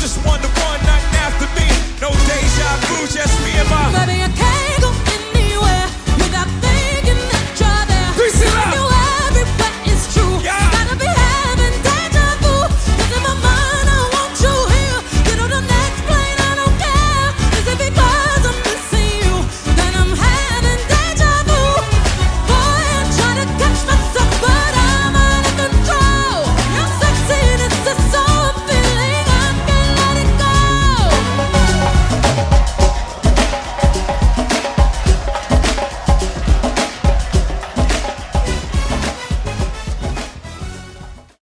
just wonder